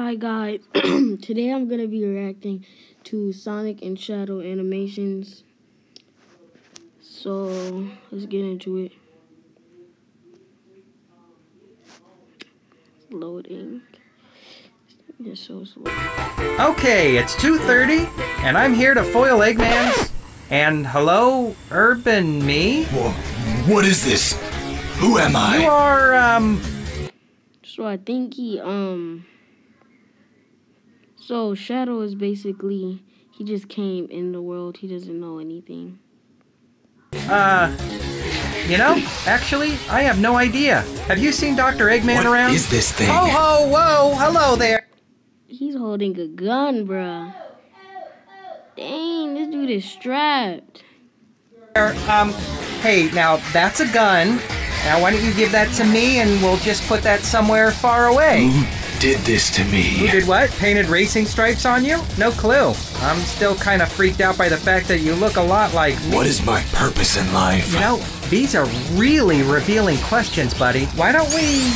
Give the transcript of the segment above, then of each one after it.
Hi guys, today I'm gonna be reacting to Sonic and Shadow animations. So let's get into it. Loading. Just so slow. Okay, it's 2.30, and I'm here to foil Eggman's. And hello, Urban Me? Whoa, what is this? Who am I? You I? are, um, So I think he um. So Shadow is basically he just came in the world. He doesn't know anything. uh, you know, actually, I have no idea. Have you seen Dr. Eggman What around? is this thing? Ho, ho, whoa, hello there. He's holding a gun, bruh. Dang, this dude is strapped. Um, hey, now, that's a gun. Now, why don't you give that to me, and we'll just put that somewhere far away. Who did this to Who me? did what? Painted racing stripes on you? No clue. I'm still kind of freaked out by the fact that you look a lot like me. What is my purpose in life? You know, these are really revealing questions, buddy. Why don't we.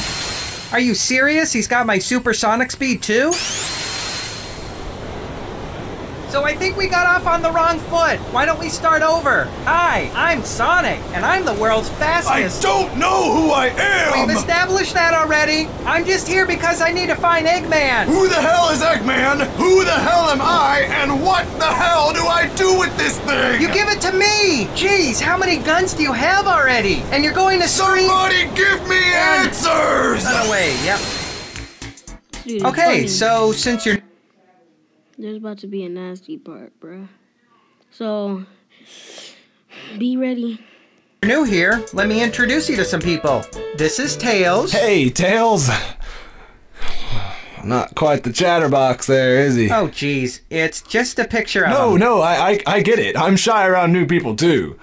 Are you serious? He's got my supersonic speed too? So I think we got off on the wrong foot. Why don't we start over? Hi, I'm Sonic, and I'm the world's fastest. I don't know who I am! We've established that already. I'm just here because I need to find Eggman. Who the hell is Eggman? Who the hell am I? And what the hell do I do with this thing? You give it to me! Jeez, how many guns do you have already? And you're going to scream. Somebody give me And- answers! Run away, yep. Okay, funny. so since you're there's about to be a nasty part, bruh. So be ready. new here, let me introduce you to some people. This is Tails. Hey, Tails. Not quite the chatterbox there, is he? Oh, jeez, it's just a picture of no, him. no, I, I, I get it. I'm shy around new people too.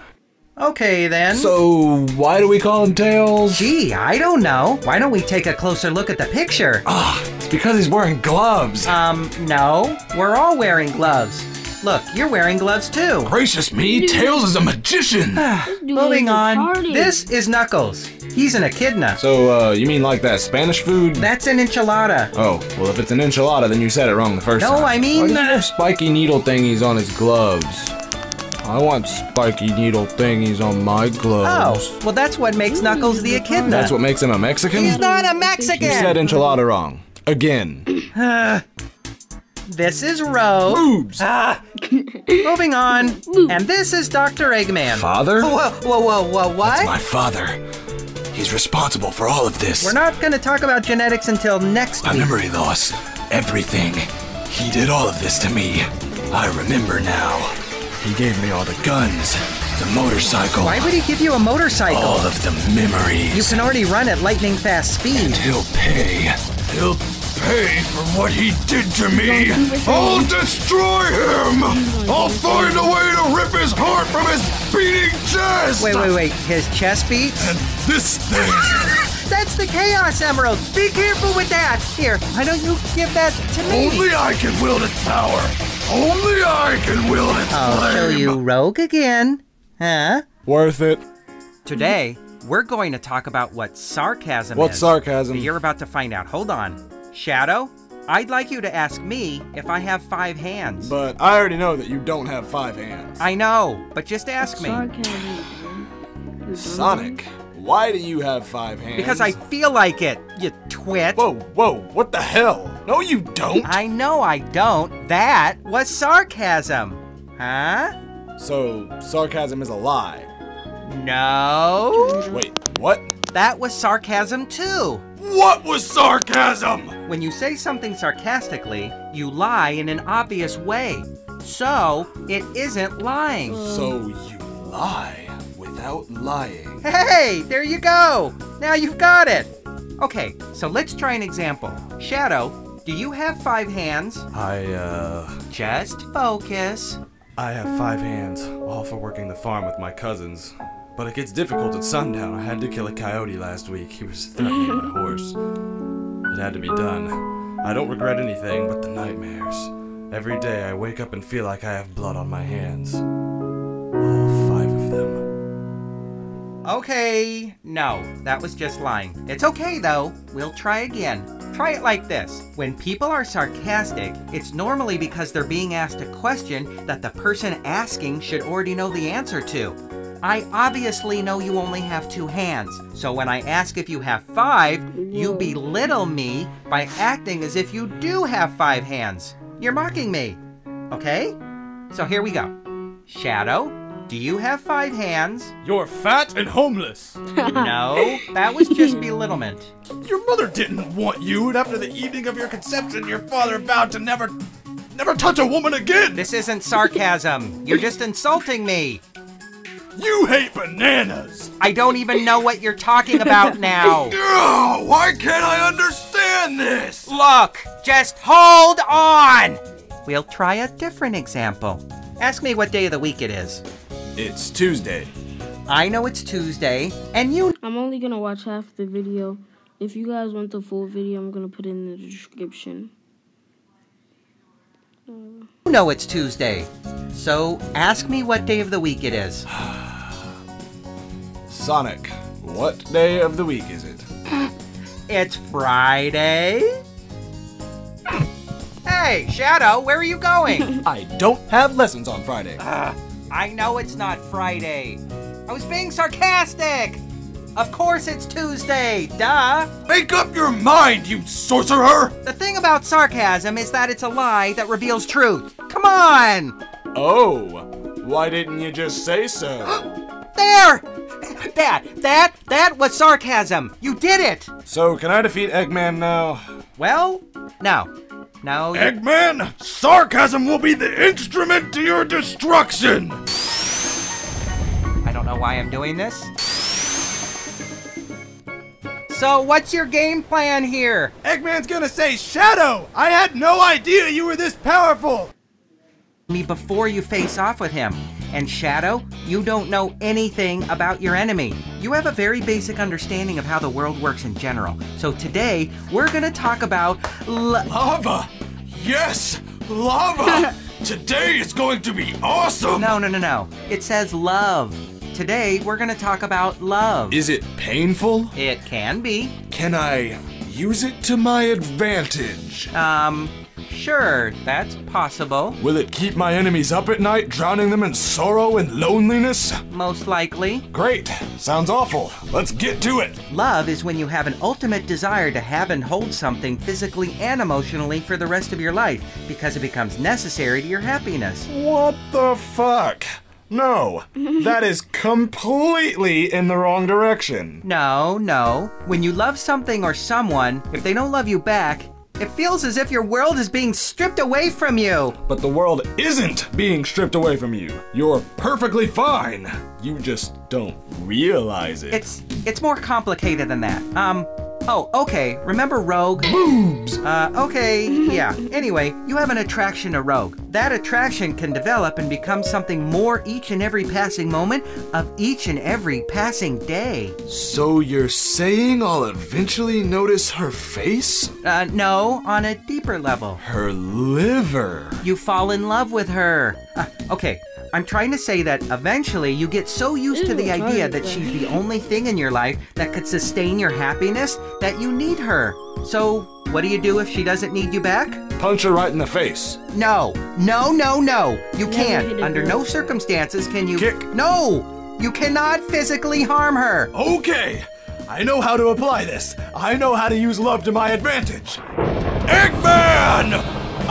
Okay, then. So why do we call him Tails? Gee, I don't know. Why don't we take a closer look at the picture? Ah, it's because he's wearing gloves. Um, no. We're all wearing gloves. Look, you're wearing gloves too. Gracious me, Tails is a magician! Moving on. This is Knuckles. He's an echidna. so, uh, you mean like that Spanish food? That's an enchilada. oh, well, if it's an enchilada, then you said it wrong the first No, time. No, I mean- Why does he have spiky needle thingies on his gloves? I want spiky needle thingies on my gloves. Oh, well, that's what makes Knuckles the echidna. That's what makes him a Mexican? He's not a Mexican. You said enchilada wrong. Again. This is Rose. Boobs. Ah. Moving on. And this is Dr. Eggman. Father? Whoa, whoa, whoa, whoa, what? That's My father. He's responsible for all of this. We're not going to talk about genetics until next My week. memory loss. Everything. He did all of this to me. I remember now. He gave me all the guns, the motorcycle, Why would he give you a motorcycle? all of the memories. You can already run at lightning fast speed. He'll pay. He'll pay for what he did to me. I'll destroy him. I'll find a way to rip his heart from his beating chest. Wait, wait, wait. His chest beats? And this thing. That's the Chaos Emerald. Be careful with that. Here, why don't you give that to me? Only I can wield its power. Only I can wield its I'll show flame. you Rogue again. Huh? Worth it. Today, we're going to talk about what sarcasm What's is. sarcasm? You're about to find out. Hold on. Shadow, I'd like you to ask me if I have five hands. But I already know that you don't have five hands. I know, but just ask me. sarcasm, Sonic, why do you have five hands? Because I feel like it, you twit. Whoa, whoa, what the hell? No, you don't. I know I don't. That was sarcasm. Huh? So, sarcasm is a lie. No. Wait, what? That was sarcasm too. What was sarcasm? When you say something sarcastically, you lie in an obvious way. So, it isn't lying. So, you lie without lying. Hey, there you go. Now you've got it. Okay, so let's try an example. Shadow, do you have five hands? I, uh, Just focus. I have five hands, all for working the farm with my cousins. But it gets difficult at sundown. I had to kill a coyote last week. He was threatening my horse. It had to be done. I don't regret anything but the nightmares. Every day I wake up and feel like I have blood on my hands. Okay, no, that was just lying. It's okay though. We'll try again. Try it like this. When people are sarcastic, it's normally because they're being asked a question that the person asking should already know the answer to. I obviously know you only have two hands, so when I ask if you have five, you belittle me by acting as if you do have five hands. You're mocking me. Okay? So here we go. Shadow, do you have five hands? You're fat and homeless. No, that was just belittlement. Your mother didn't want you, and after the evening of your conception, your father vowed to never, never touch a woman again. This isn't sarcasm. You're just insulting me. You hate bananas. I don't even know what you're talking about now. Ugh, why can't I understand this? Look, just hold on. We'll try a different example. Ask me what day of the week it is. It's Tuesday. I know it's Tuesday, and you I'm only gonna watch half the video. If you guys want the full video, I'm gonna put it in the description. know it's Tuesday. So ask me what day of the week it is. Sonic, what day of the week is it? It's Friday. Hey, Shadow, where are you going? I don't have lessons on Friday. Ah, I know it's not Friday. I was being sarcastic. Of course it's Tuesday, duh. Make up your mind, you sorcerer! The thing about sarcasm is that it's a lie that reveals truth. Come on! Oh, why didn't you just say so? There! That, that, that was sarcasm. You did it. so, can I defeat Eggman now? Well, no. No, you- Eggman, sarcasm will be the instrument to your destruction! I don't know why I'm doing this. So, what's your game plan here? Eggman's gonna say, Shadow! I had no idea you were this powerful! Me before you face off with him. And Shadow, you don't know anything about your enemy. You have a very basic understanding of how the world works in general. So today, we're gonna talk about Lava! Yes! Lava! Today is going to be awesome! No, no, no, no. It says love. Today, we're gonna talk about love. Is it painful? It can be. Can I use it to my advantage? Um, sure, that's possible. Will it keep my enemies up at night, drowning them in sorrow and loneliness? Most likely. Great! Sounds awful. Let's get to it! Love is when you have an ultimate desire to have and hold something physically and emotionally for the rest of your life because it becomes necessary to your happiness. What the fuck? No, that is completely in the wrong direction. No, no. When you love something or someone, if they don't love you back, it feels as if your world is being stripped away from you. But the world isn't being stripped away from you. You're perfectly fine. You just don't realize it. It's it's more complicated than that. Um Oh, okay. Remember Rogue? boobs. Uh, okay, yeah. Anyway, you have an attraction to Rogue. That attraction can develop and become something more each and every passing moment of each and every passing day. So you're saying I'll eventually notice her face? Uh, no, on a deeper level. Her liver. You fall in love with her. Uh, okay, I'm trying to say that eventually you get so used to the idea that bro. she's the only thing in your life that could sustain your happiness that you need her. So, what do you do if she doesn't need you back? Punch her right in the face. No, no, no, no. You Never can't. Under no circumstances can you. Kick. No! You cannot physically harm her. Okay, I know how to apply this. I know how to use love to my advantage. Eggman!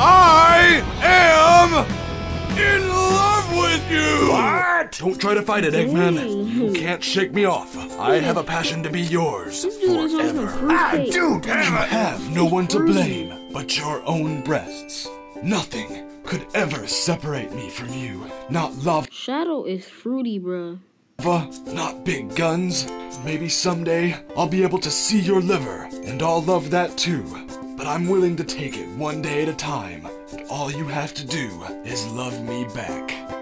I am in love with you! What? Don't try to fight it, Eggman. You can't shake me off. I have a passion to be yours This dude is on some forever. Ah, fruit cake. Dude, You have no one to blame but your own breasts. Nothing could ever separate me from you. Not love. Shadow is fruity, bruh. not big guns. Maybe someday I'll be able to see your liver, and I'll love that too. But I'm willing to take it one day at a time. And all you have to do is love me back.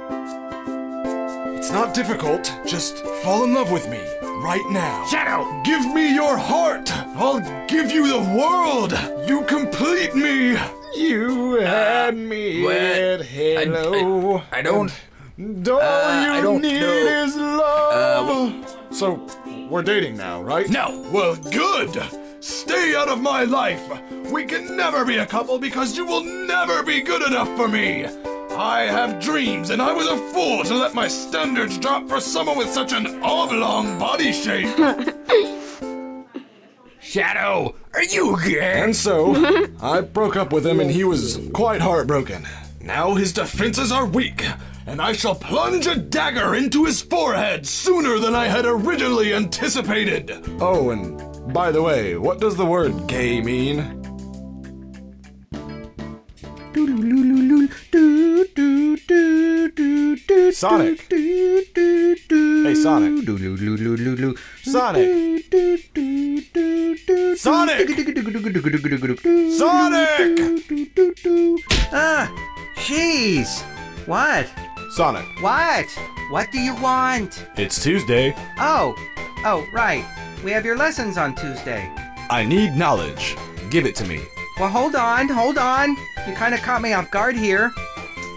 It's not difficult. Just fall in love with me right now. Shadow! Give me your heart! I'll give you the world! You complete me! You had me what? at hello. I- I- I don't- and all uh, you I don't need know. Uh, is love. so, we're dating now, right? No, well, good! Stay out of my life! We can never be a couple because you will never be good enough for me! I have dreams, and I was a fool to let my standards drop for someone with such an oblong body shape! Shadow, are you gay? And so, I broke up with him and he was quite heartbroken. Now his defenses are weak, and I shall plunge a dagger into his forehead sooner than I had originally anticipated. Oh, and by the way, what does the word gay mean? Sonic. Hey, Sonic. Sonic. Sonic! Sonic! Ah, jeez. What? Sonic. What? What do you want? It's Tuesday. Oh, oh, right. We have your lessons on Tuesday. I need knowledge. Give it to me. Well, hold on, hold on. You kind of caught me off guard here.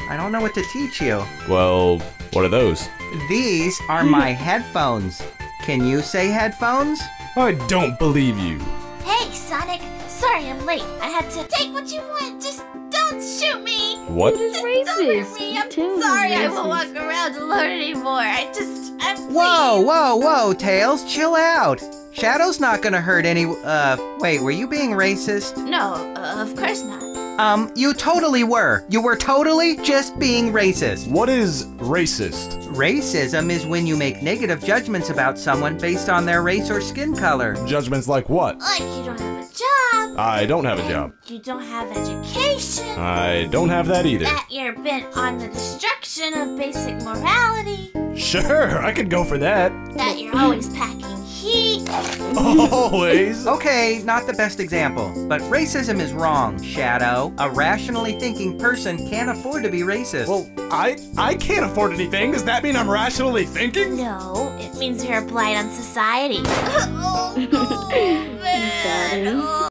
I don't know what to teach you. Well, what are those? These are my headphones. Can you say headphones? I don't believe you. Hey, Sonic. Sorry I'm late. I had to take what you want. Just don't shoot me. What? It is Just don't hurt racist. me. I'm Tails is sorry. I won't walk around alone anymore. I just. I'm. Whoa, whoa, whoa, Tails, chill out. Shadow's not gonna hurt any. Uh, wait, were you being racist? No, uh, of course not. Um, you totally were. You were totally just being racist. What is racist? Racism is when you make negative judgments about someone based on their race or skin color. Judgments like what? Like you don't have a job. I don't have a job. You don't have education. I don't have that either. that you're bent on the destruction of basic morality. Sure, I could go for that. That you're always packing heat. Always. Okay, not the best example, but racism is wrong, Shadow. A rationally thinking person can't afford to be racist. Well, I I can't afford anything. Does that mean I'm rationally thinking? No, it means you're a blight on society. oh, man. Got him.